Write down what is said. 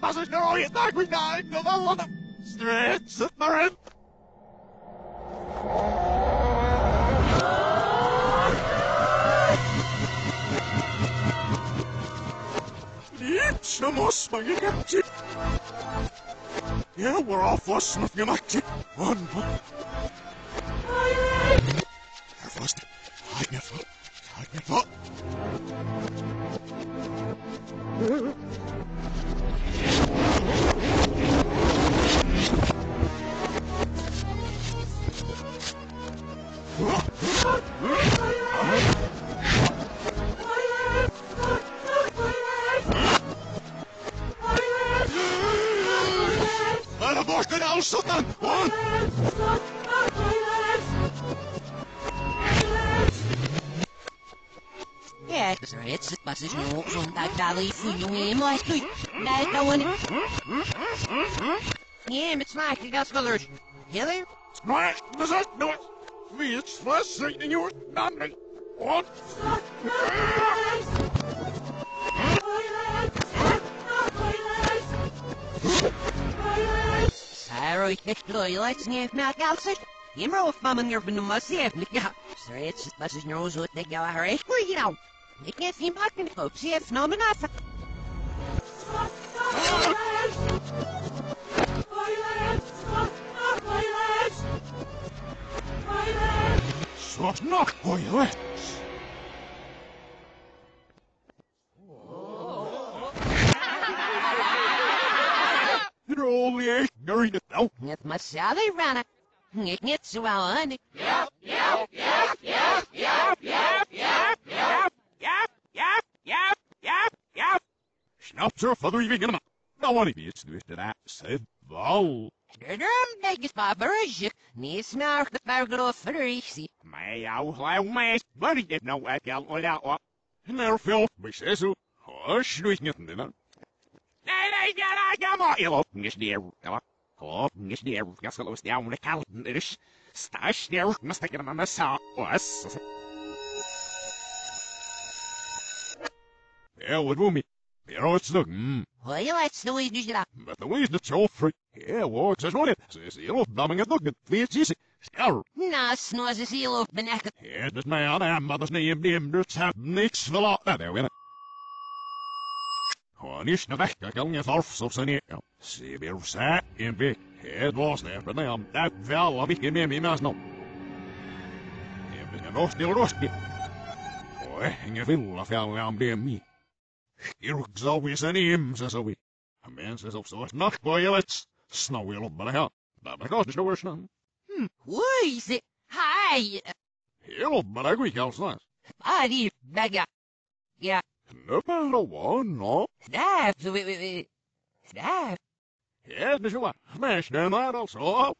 passageroj, tak vydaj, do valona. Střed, Marin. Lips, namos, magigapsi. Yeah, we're us, nothing like it. One. Hide your foot. Stop! Stop! Stop! Stop! Stop! Stop! Stop! Wat? Stop! Stop! Stop! Er det bare så små, som der der i flyet med mig. Nej, der var det. Ja, men smager det ganske løs. Heller? Smash! The set! No! Me, it's less than you not me. One! Sarah, ik toilet niet meer kalsen. Je maar of mama meer van de massie. Ja, zo er is het pas is nou zo dat jou haar echt goed nou. Ik heb geen bak in de kop. Ze heeft nou mijn af. So knock, toilet! Eh? You're only ignorant it now. Het maar Sally Rana. Ik niet zo wel aan. That said Val. Daarom denk ik maar berusje. Niet smaak de vergelo verrichtie. My owl loud mask, but he didn't know what got all out what. And there Phil, we says so. Hush, doing nothing, dinner. Nee, nee, ja, ja, ja, maar je loopt niet neer. Ja, loopt niet neer. Jag ska låsa down the calendar. Stash neer, måste jag med sa. Was. Ja, what will me? You Here it's the mm. Well, it's the way det. But the way it's all free. Here walks as one. Se silloin damminga tukken. Viitsisi. Skarr. Nas nuo se silloin benähkö. Here nyt me on ämmätäs niin nimnyt sä niks vela. Där vi Har ni i. Se vi det för när där väl av vilken med rost. Hoi, en je wil af jou aan bij mij. Hier zal we zijn hem, zei zo wie. Een mens is op zo'n nacht, boy, je weet. Snauw weer op bij de hand. Dat gaat dus nog weer snel. Oei, ze. Hai. Heel op bij de goeie kans, naast. Adi, bagga. Ja, Nummer one, no? daar. Zo, we, we, we. Daar. Ja, dat is. Smash de maar al zo.